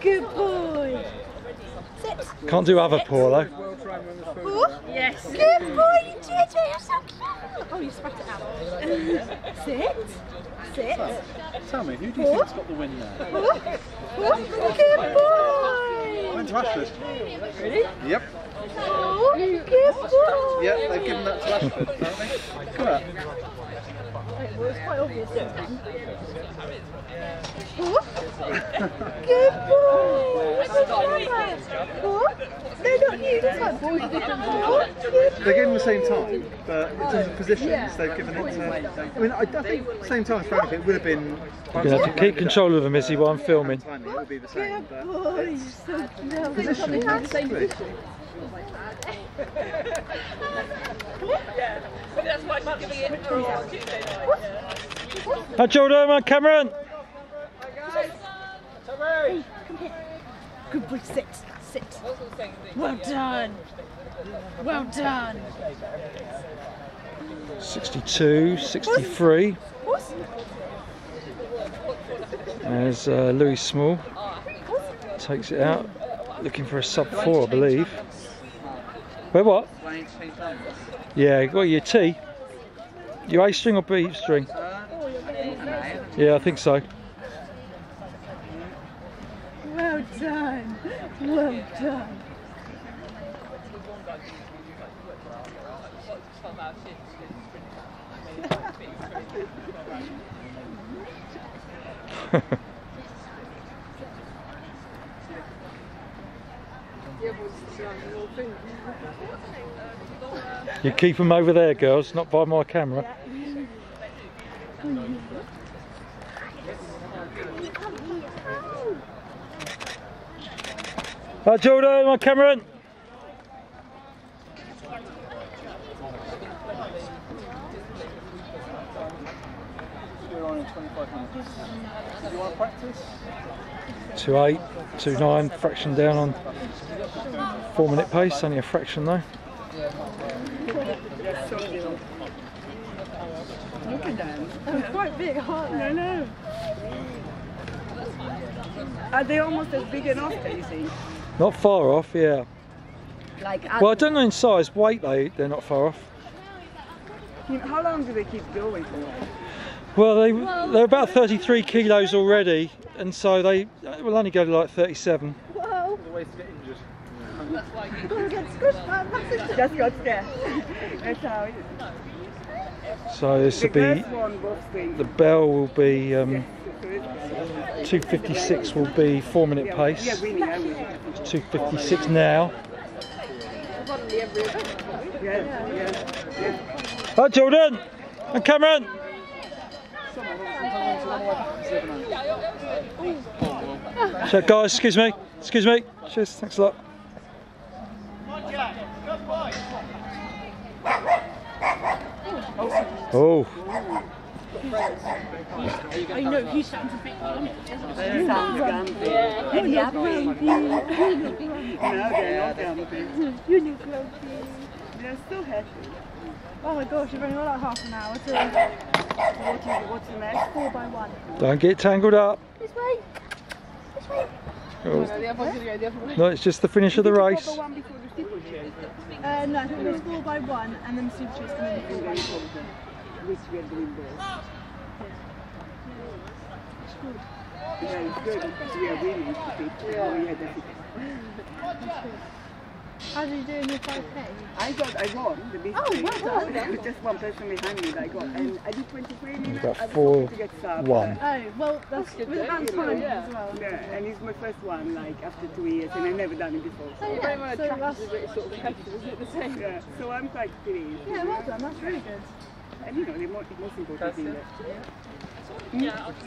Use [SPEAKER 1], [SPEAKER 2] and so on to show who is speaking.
[SPEAKER 1] Good boy. Sit.
[SPEAKER 2] Can't do other paw though.
[SPEAKER 1] Paw. Yes. Good boy, you did it. You're so cute. Oh, you spat it out. Sit. Sit.
[SPEAKER 3] Tell me, who do you think's got the win there?
[SPEAKER 1] Paw. Paw. Good boy.
[SPEAKER 3] Went to Ashford.
[SPEAKER 1] Ready?
[SPEAKER 3] Yep.
[SPEAKER 1] Oh, good boy.
[SPEAKER 3] Yep, they've given that to Ashford, haven't they? Come on.
[SPEAKER 1] Right, well, it's quite obvious, don't you? Paw. Good boy. Good boy. Paw. No, not you. This one. Paw. Good boy.
[SPEAKER 3] They gave them the same time, but in terms of positions, they've given it to. I mean, I, I think same time as Frank, it would have been.
[SPEAKER 2] You're gonna have to keep control of them, Missy, while I'm filming.
[SPEAKER 3] Timing, it would be the same,
[SPEAKER 1] Good
[SPEAKER 3] but oh,
[SPEAKER 1] boy. You're so cute.
[SPEAKER 3] position, exactly.
[SPEAKER 2] Hi Jordan, my Cameron.
[SPEAKER 1] Good boy. Sit. Sit. Well done. Well done.
[SPEAKER 2] 62, 63. There's uh, Louis Small. Takes it out. Looking for a sub four, I believe. Wait, what? Yeah, got your T. Your A string or B string? Yeah, I think so.
[SPEAKER 1] Well done. Well done.
[SPEAKER 2] You keep them over there, girls, not by my camera. Hi Jordan, my Cameron.
[SPEAKER 3] We're on in 25 minutes. Do you want to practice?
[SPEAKER 2] Two eight, two nine, fraction down on four minute pace, only a fraction though.
[SPEAKER 1] Look at them, They're quite big, aren't they?
[SPEAKER 4] I know. Are they almost as big enough, you?
[SPEAKER 2] Not far off, yeah.
[SPEAKER 4] Like,
[SPEAKER 2] Well, I don't know in size, weight they they're not far off.
[SPEAKER 4] how long do they keep going for?
[SPEAKER 2] Well, they they're about 33 kilos already, and so they will only go to like 37.
[SPEAKER 1] Whoa.
[SPEAKER 3] The way to get injured.
[SPEAKER 1] Gonna get squished by a massive
[SPEAKER 4] Just got scared. That's how it is.
[SPEAKER 2] So this
[SPEAKER 4] The
[SPEAKER 2] will be
[SPEAKER 4] girls won both things.
[SPEAKER 2] the bell will be um,
[SPEAKER 4] Yes, so it's-
[SPEAKER 2] 256 will be four minute pace.
[SPEAKER 4] yeah, winning, I win.
[SPEAKER 2] 256 now.
[SPEAKER 4] Yes, yes, yes.
[SPEAKER 2] Hi Jordan and Cameron. So guys, excuse me, excuse me. Cheers, thanks a lot. Oh,
[SPEAKER 1] I know, you sound a bit young.
[SPEAKER 4] Sounds grumpy. And happy. No, they're not grumpy.
[SPEAKER 1] You look grumpy.
[SPEAKER 4] They're still happy.
[SPEAKER 1] Oh my gosh, you've only got like half an hour to
[SPEAKER 4] What is, what's the next?
[SPEAKER 1] four by one.
[SPEAKER 2] don't get tangled up.
[SPEAKER 1] This way. This way.
[SPEAKER 2] Oh. No, it's just the finish of the race.
[SPEAKER 4] The one before the.
[SPEAKER 1] Uh, no, I think it was four by one and then super chase and then four by four.
[SPEAKER 4] Which we are doing there. Yeah, it's good. Because we are winning. Yeah. Oh, yeah, that's it.
[SPEAKER 1] How did you do in your 5k?
[SPEAKER 4] I got, I won the big
[SPEAKER 1] Oh,
[SPEAKER 4] thing.
[SPEAKER 1] well done.
[SPEAKER 4] With just one person behind me that I got. And I did 23
[SPEAKER 2] You
[SPEAKER 4] minutes.
[SPEAKER 2] got
[SPEAKER 4] I was
[SPEAKER 2] four,
[SPEAKER 4] hoping to get sub,
[SPEAKER 2] one.
[SPEAKER 1] Oh, well, that's good. with about time as well.
[SPEAKER 4] Yeah, and it's my first one, like, after two years, and I've never done it before.
[SPEAKER 1] Oh, yeah, so that's,
[SPEAKER 4] Yeah, so I'm quite pleased.
[SPEAKER 1] yeah, well done, that's really good.
[SPEAKER 4] And you know, the most, most important thing that hmm?